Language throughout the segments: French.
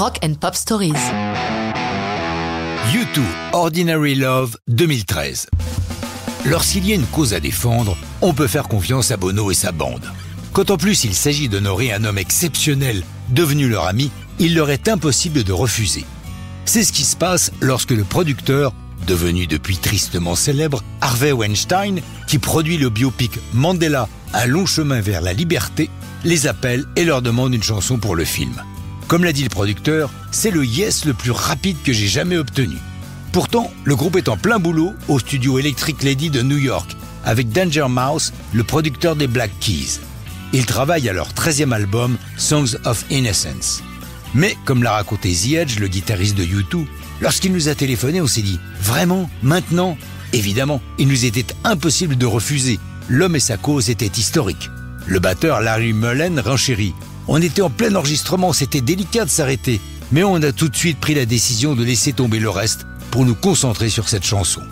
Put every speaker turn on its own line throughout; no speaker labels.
Rock and Pop Stories.
U2 Ordinary Love 2013. Lorsqu'il y a une cause à défendre, on peut faire confiance à Bono et sa bande. Quand en plus il s'agit d'honorer un homme exceptionnel devenu leur ami, il leur est impossible de refuser. C'est ce qui se passe lorsque le producteur, devenu depuis tristement célèbre, Harvey Weinstein, qui produit le biopic Mandela, un long chemin vers la liberté, les appelle et leur demande une chanson pour le film. Comme l'a dit le producteur, c'est le yes le plus rapide que j'ai jamais obtenu. Pourtant, le groupe est en plein boulot au studio Electric Lady de New York, avec Danger Mouse, le producteur des Black Keys. Ils travaillent à leur 13e album, Songs of Innocence. Mais, comme l'a raconté The le guitariste de U2, lorsqu'il nous a téléphoné, on s'est dit Vraiment Maintenant? Évidemment, il nous était impossible de refuser. L'homme et sa cause étaient historiques. Le batteur Larry Mullen renchérit. On était en plein enregistrement, c'était délicat de s'arrêter, mais on a tout de suite pris la décision de laisser tomber le reste pour nous concentrer sur cette chanson.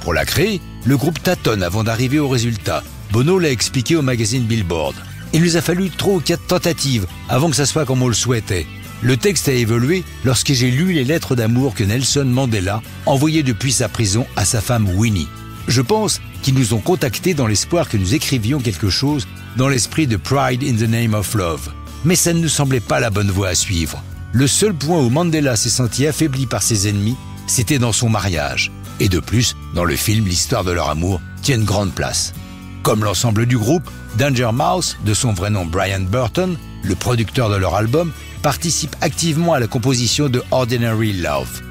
Pour la créer, le groupe tâtonne avant d'arriver au résultat. Bono l'a expliqué au magazine Billboard. Il nous a fallu trois ou quatre tentatives avant que ça soit comme on le souhaitait. Le texte a évolué lorsque j'ai lu les lettres d'amour que Nelson Mandela envoyait depuis sa prison à sa femme Winnie. Je pense qu'ils nous ont contactés dans l'espoir que nous écrivions quelque chose dans l'esprit de Pride in the Name of Love. Mais ça ne nous semblait pas la bonne voie à suivre. Le seul point où Mandela s'est senti affaibli par ses ennemis, c'était dans son mariage. Et de plus, dans le film, l'histoire de leur amour tient une grande place. Comme l'ensemble du groupe, Danger Mouse, de son vrai nom Brian Burton, le producteur de leur album, participe activement à la composition de Ordinary Love.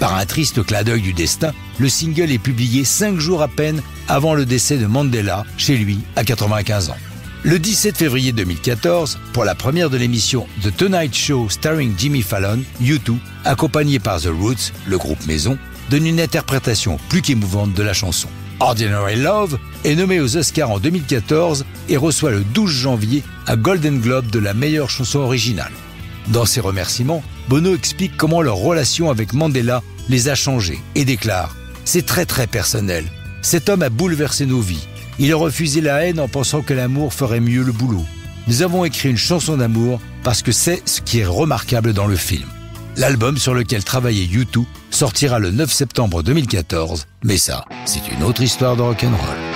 Par un triste clin d'œil du destin, le single est publié cinq jours à peine avant le décès de Mandela, chez lui, à 95 ans. Le 17 février 2014, pour la première de l'émission The Tonight Show starring Jimmy Fallon, U2, accompagné par The Roots, le groupe maison, donne une interprétation plus qu'émouvante de la chanson. Ordinary Love est nommé aux Oscars en 2014 et reçoit le 12 janvier un Golden Globe de la meilleure chanson originale. Dans ses remerciements, Bono explique comment leur relation avec Mandela les a changés et déclare C'est très très personnel. Cet homme a bouleversé nos vies. Il a refusé la haine en pensant que l'amour ferait mieux le boulot. Nous avons écrit une chanson d'amour parce que c'est ce qui est remarquable dans le film. L'album sur lequel travaillait U2 sortira le 9 septembre 2014, mais ça, c'est une autre histoire de rock'n'roll.